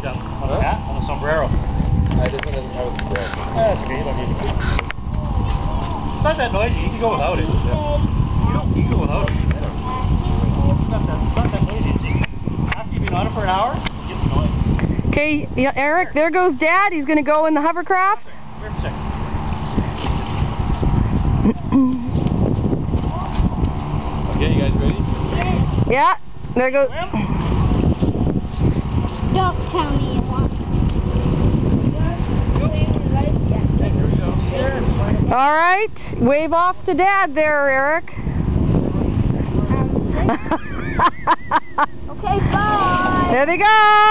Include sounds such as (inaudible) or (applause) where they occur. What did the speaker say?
rides on, on the hat, on the sombrero. I just wanted to know the Yeah, that's okay. You don't need it. It's not that noisy. You can go without it. You don't. You can go without it. It's not that. It's not that noisy. It's after you've been on it for an hour, it gets annoying. Okay, yeah, Eric, there goes Dad. He's going to go in the hovercraft. Come for a second. Okay, you guys ready? Yeah, there goes. Tell me you want. Here we go. All right, wave off to Dad there, Eric. (laughs) Okay, bye. there they go.